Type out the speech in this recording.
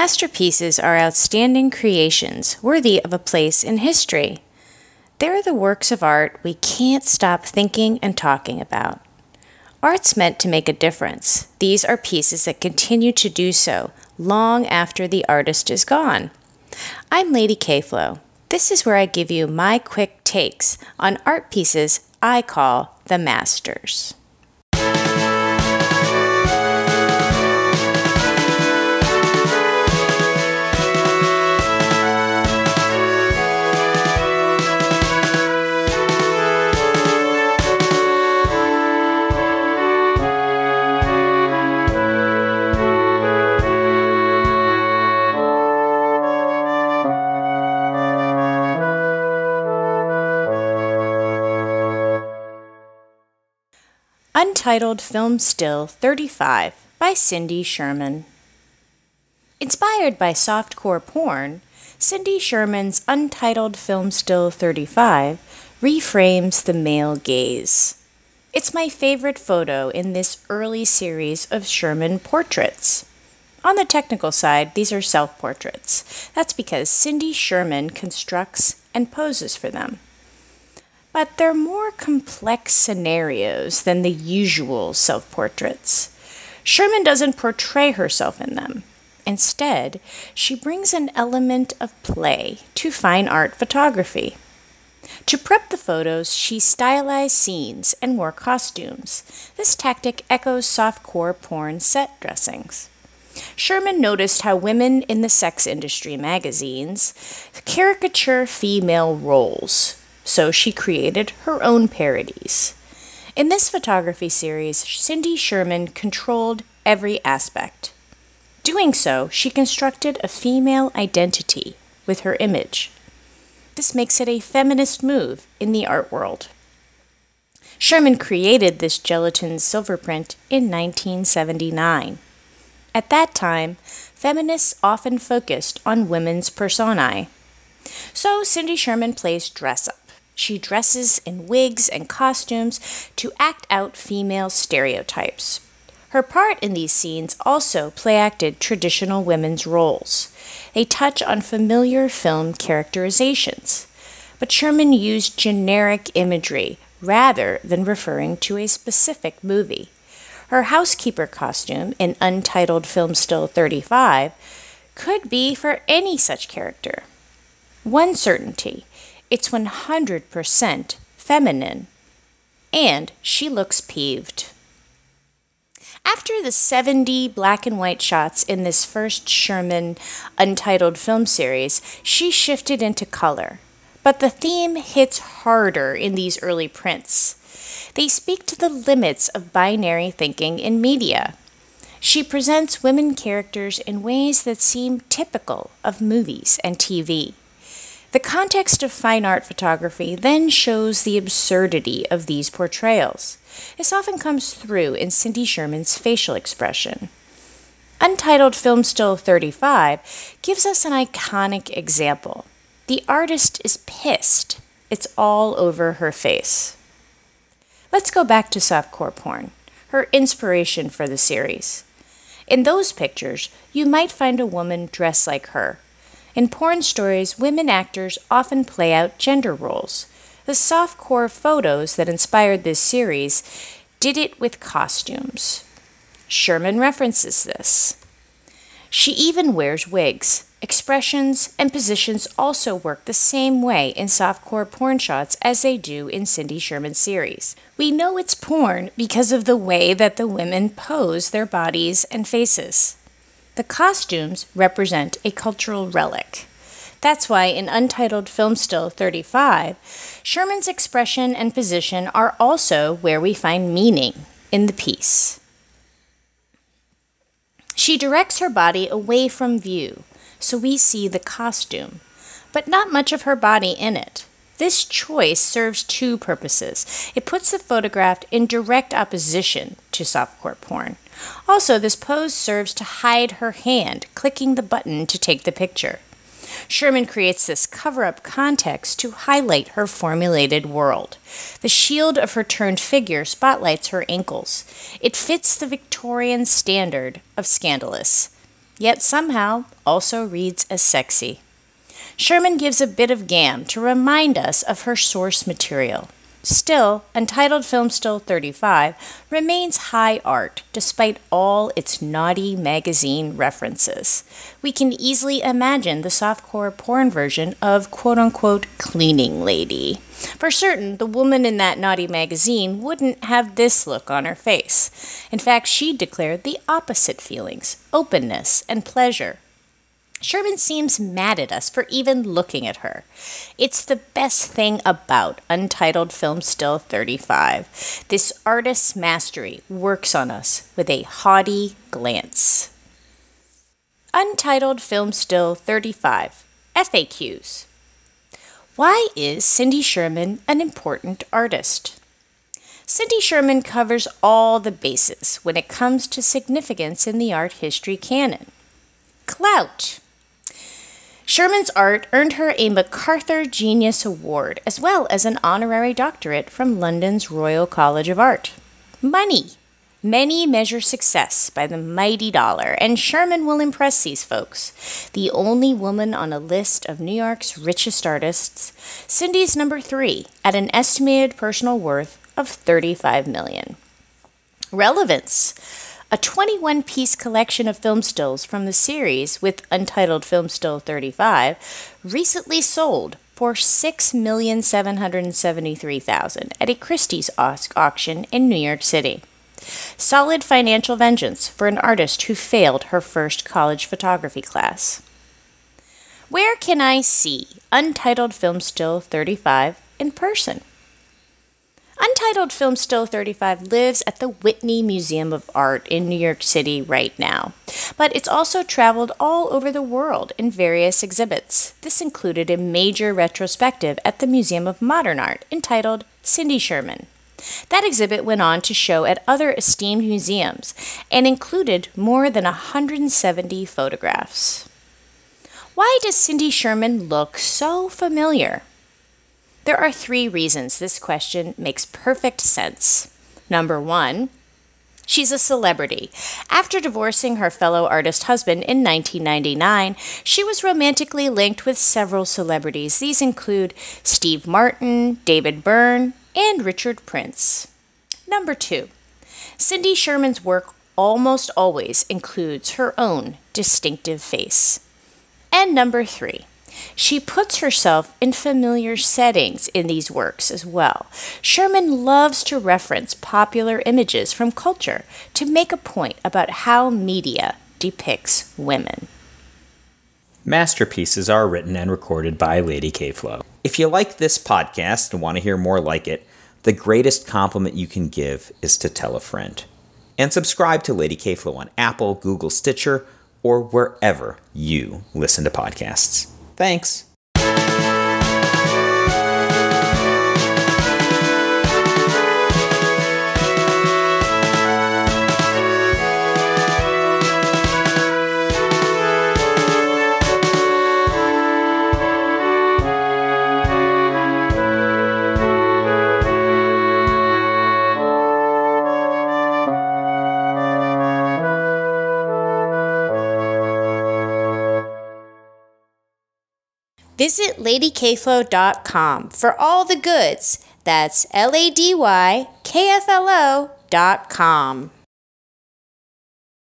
Masterpieces are outstanding creations worthy of a place in history. They're the works of art we can't stop thinking and talking about. Art's meant to make a difference. These are pieces that continue to do so long after the artist is gone. I'm Lady K-Flo. This is where I give you my quick takes on art pieces I call the masters. Untitled Film Still 35 by Cindy Sherman. Inspired by softcore porn, Cindy Sherman's Untitled Film Still 35 reframes the male gaze. It's my favorite photo in this early series of Sherman portraits. On the technical side, these are self portraits. That's because Cindy Sherman constructs and poses for them but they're more complex scenarios than the usual self portraits. Sherman doesn't portray herself in them. Instead, she brings an element of play to fine art photography. To prep the photos, she stylized scenes and wore costumes. This tactic echoes softcore porn set dressings. Sherman noticed how women in the sex industry magazines caricature female roles, so she created her own parodies. In this photography series, Cindy Sherman controlled every aspect. Doing so, she constructed a female identity with her image. This makes it a feminist move in the art world. Sherman created this gelatin silver print in 1979. At that time, feminists often focused on women's personae. So Cindy Sherman plays dress up. She dresses in wigs and costumes to act out female stereotypes. Her part in these scenes also play acted traditional women's roles. They touch on familiar film characterizations. But Sherman used generic imagery rather than referring to a specific movie. Her housekeeper costume in Untitled Film Still 35 could be for any such character. One certainty it's 100% feminine. And she looks peeved. After the 70 black and white shots in this first Sherman Untitled film series, she shifted into color. But the theme hits harder in these early prints. They speak to the limits of binary thinking in media. She presents women characters in ways that seem typical of movies and TV. The context of fine art photography then shows the absurdity of these portrayals. This often comes through in Cindy Sherman's facial expression. Untitled Film Still 35 gives us an iconic example. The artist is pissed. It's all over her face. Let's go back to softcore porn, her inspiration for the series. In those pictures, you might find a woman dressed like her, in porn stories, women actors often play out gender roles. The softcore photos that inspired this series did it with costumes. Sherman references this. She even wears wigs. Expressions and positions also work the same way in softcore porn shots as they do in Cindy Sherman's series. We know it's porn because of the way that the women pose their bodies and faces. The costumes represent a cultural relic. That's why in Untitled Film Still 35, Sherman's expression and position are also where we find meaning in the piece. She directs her body away from view, so we see the costume, but not much of her body in it. This choice serves two purposes. It puts the photograph in direct opposition to softcore porn. Also, this pose serves to hide her hand clicking the button to take the picture. Sherman creates this cover up context to highlight her formulated world. The shield of her turned figure spotlights her ankles. It fits the Victorian standard of scandalous. yet somehow also reads as sexy. Sherman gives a bit of gam to remind us of her source material. Still, Untitled Film Still 35 remains high art despite all its naughty magazine references. We can easily imagine the softcore porn version of quote unquote cleaning lady. For certain, the woman in that naughty magazine wouldn't have this look on her face. In fact, she declared the opposite feelings openness and pleasure. Sherman seems mad at us for even looking at her. It's the best thing about Untitled Film Still 35. This artist's mastery works on us with a haughty glance. Untitled Film Still 35 FAQs. Why is Cindy Sherman an important artist? Cindy Sherman covers all the bases when it comes to significance in the art history canon. Clout. Sherman's art earned her a MacArthur Genius Award as well as an honorary doctorate from London's Royal College of Art. Money. Many measure success by the mighty dollar, and Sherman will impress these folks. The only woman on a list of New York's richest artists, Cindy's number three at an estimated personal worth of 35 million. Relevance. A 21 piece collection of film stills from the series with Untitled Film Still 35 recently sold for 6,773,000 at a Christie's auction in New York City. Solid financial vengeance for an artist who failed her first college photography class. Where can I see Untitled Film Still 35 in person? Untitled Film Still 35 lives at the Whitney Museum of Art in New York City right now, but it's also traveled all over the world in various exhibits. This included a major retrospective at the Museum of Modern Art entitled Cindy Sherman. That exhibit went on to show at other esteemed museums and included more than 170 photographs. Why does Cindy Sherman look so familiar? There are three reasons this question makes perfect sense. Number one, She's a celebrity. After divorcing her fellow artist husband in 1999, she was romantically linked with several celebrities. These include Steve Martin, David Byrne, and Richard Prince. Number two, Cindy Sherman's work almost always includes her own distinctive face. And number three, she puts herself in familiar settings in these works as well. Sherman loves to reference popular images from culture to make a point about how media depicts women. Masterpieces are written and recorded by Lady K Flo. If you like this podcast and want to hear more like it, the greatest compliment you can give is to tell a friend. And subscribe to Lady K Flo on Apple, Google, Stitcher, or wherever you listen to podcasts. Thanks. Visit ladykflo.com for all the goods. That's L A D Y K F L O.com.